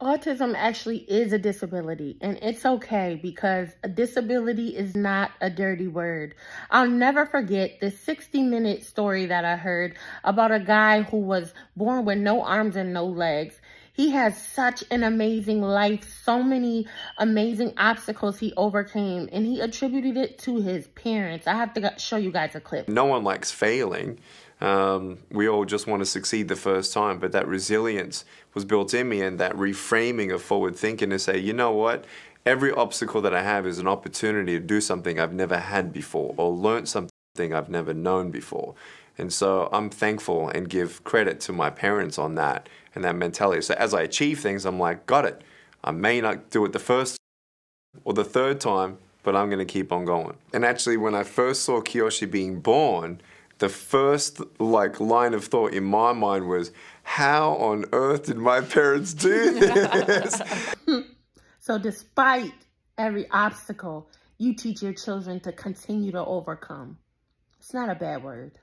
Autism actually is a disability, and it's okay because a disability is not a dirty word. I'll never forget the 60 minute story that I heard about a guy who was born with no arms and no legs. He has such an amazing life, so many amazing obstacles he overcame, and he attributed it to his parents. I have to show you guys a clip. No one likes failing. Um, we all just want to succeed the first time, but that resilience was built in me and that reframing of forward thinking to say, you know what? Every obstacle that I have is an opportunity to do something I've never had before or learn something I've never known before. And so I'm thankful and give credit to my parents on that and that mentality. So as I achieve things, I'm like, got it. I may not do it the first or the third time, but I'm going to keep on going. And actually, when I first saw Kiyoshi being born, the first like line of thought in my mind was, how on earth did my parents do this? so despite every obstacle, you teach your children to continue to overcome. It's not a bad word.